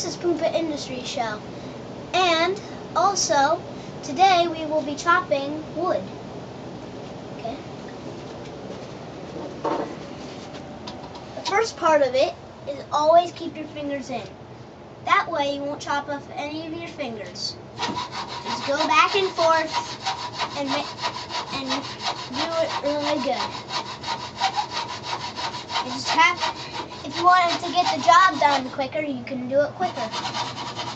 This is Poompa Industries Show. And also, today we will be chopping wood. Okay. The first part of it is always keep your fingers in. That way you won't chop off any of your fingers. Just go back and forth and and do it really good. You just have, you wanted to get the job done quicker, you can do it quicker.